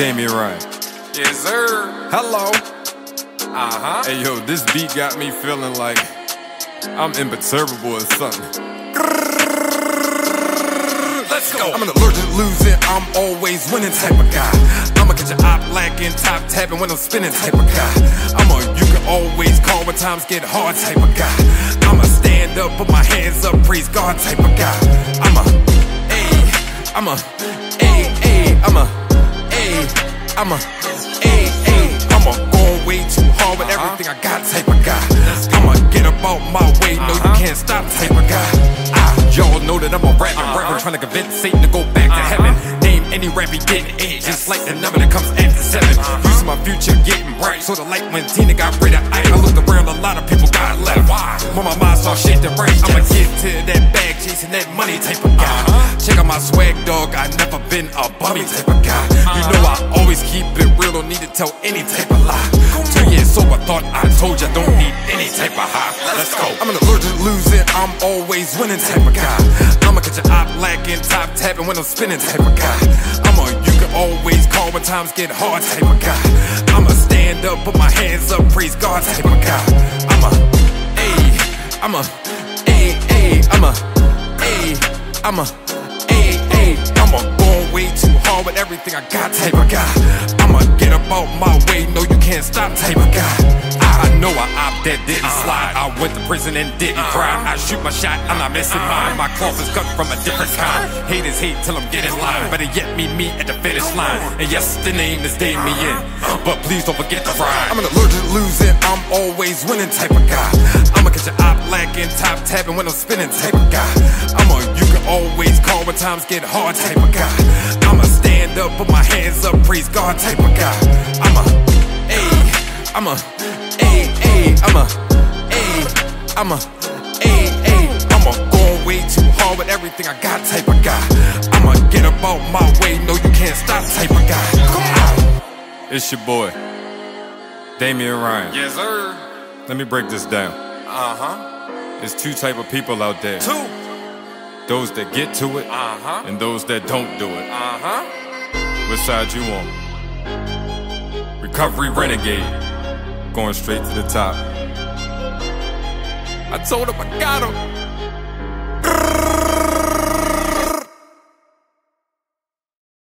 Damien Ryan. Yes, sir. Hello. Uh huh. Hey yo, this beat got me feeling like I'm imperturbable or something. Let's go. I'm an allergic losing, I'm always winning type of guy. I'ma catch your op lacking, top tapping when I'm spinning type of guy. I'm a you can always call when times get hard type of guy. I'ma stand up, put my hands up, praise God type of guy. I'm a, ayy, I'm a, ayy, ayy, I'm a, I'm a, ayy, eh, ayy, eh, I'm a going way too hard with uh-huh. everything I got type of guy. I'ma get about my way, no you uh-huh. can't stop type of guy. Ah, y'all know that I'm a uh-huh. rapping, rapper trying to convince Satan to go back to heaven. Name any rap he didn't age, eh, just like the number that comes after seven. Using my future getting bright, so the light when Tina got rid of I, I looked around, a chasing that money type of guy. Check out my swag, dog. I never been a bummy type of guy. You know I always keep it real, don't need to tell any type of lie. Two years sober, thought I told you, don't need any type of high. Let's go. I'm an allergic losing, I'm always winning type of guy. I'ma catch your op lacking, top tapping when I'm spinning type of guy. I'm a you can always call when times get hard type of guy. I'ma stand up, put my hands up, praise God type of guy. I'm a, ayy, I'm a, I'm a, I'm a, ayy, ayy, I'm a going way too hard with everything I got type of guy. I'ma get about my way, no you can't stop type of guy. Know I op that didn't uh. slide. I went to prison and didn't uh. cry. I shoot my shot, I'm not missing mine. Uh. My cloth is cut from a different kind. Haters hate till I'm getting line. Better yet meet me at the finish line. And yes, the name is Damien. Uh-huh. But please don't forget the ride. I'm an allergic losing, I'm always winning type of guy. I'ma catch your op lacking, top tapping when I'm spinning type of guy. I'm a you can always call when times get hard type of guy. I'ma stand up, put my hands up, praise God type of guy. I'm a, ayy, I'm a, ayy, ayy, I'm a, ayy, I'm a, ayy, ayy, I'm a going way too hard with everything I got type of guy. I'ma get about my way, no you can't stop type of guy. Come on. It's your boy, Damien Ryan. Yes, sir. Let me break this down. Uh huh. There's two type of people out there. Two. Those that get to it Uh huh. and those that don't do it. Uh huh. Which side you on? Recovery renegade. Going straight to the top. I told him I got him.